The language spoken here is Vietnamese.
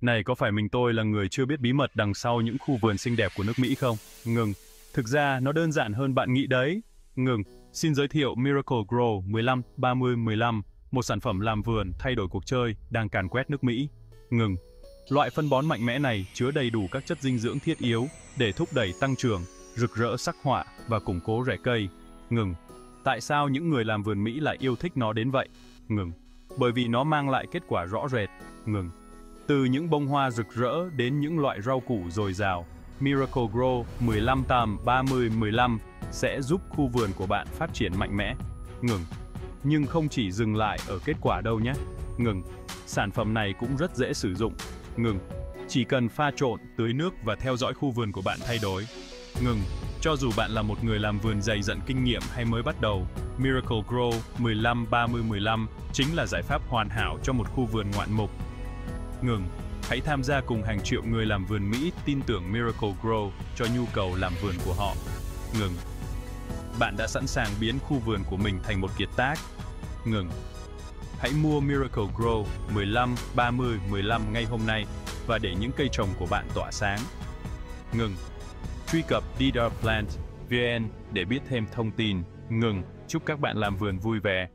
Này có phải mình tôi là người chưa biết bí mật đằng sau những khu vườn xinh đẹp của nước Mỹ không? Ngừng. Thực ra nó đơn giản hơn bạn nghĩ đấy. Ngừng. Xin giới thiệu Miracle Grow 15 30 15, một sản phẩm làm vườn thay đổi cuộc chơi đang càn quét nước Mỹ. Ngừng. Loại phân bón mạnh mẽ này chứa đầy đủ các chất dinh dưỡng thiết yếu để thúc đẩy tăng trưởng, rực rỡ sắc họa và củng cố rễ cây. Ngừng. Tại sao những người làm vườn Mỹ lại yêu thích nó đến vậy? Ngừng. Bởi vì nó mang lại kết quả rõ rệt. Ngừng. Từ những bông hoa rực rỡ đến những loại rau củ dồi dào, Miracle Grow 15 tầm 30 15 sẽ giúp khu vườn của bạn phát triển mạnh mẽ. Ngừng. Nhưng không chỉ dừng lại ở kết quả đâu nhé. Ngừng. Sản phẩm này cũng rất dễ sử dụng. Ngừng. Chỉ cần pha trộn, tưới nước và theo dõi khu vườn của bạn thay đổi. Ngừng. Cho dù bạn là một người làm vườn dày dặn kinh nghiệm hay mới bắt đầu, Miracle Grow 15 30 15 chính là giải pháp hoàn hảo cho một khu vườn ngoạn mục. Ngừng. Hãy tham gia cùng hàng triệu người làm vườn Mỹ tin tưởng Miracle Grow cho nhu cầu làm vườn của họ. Ngừng. Bạn đã sẵn sàng biến khu vườn của mình thành một kiệt tác. Ngừng. Hãy mua Miracle Grow 15 30 15 ngay hôm nay và để những cây trồng của bạn tỏa sáng. Ngừng. Truy cập DDR Plant VN để biết thêm thông tin. Ngừng. Chúc các bạn làm vườn vui vẻ.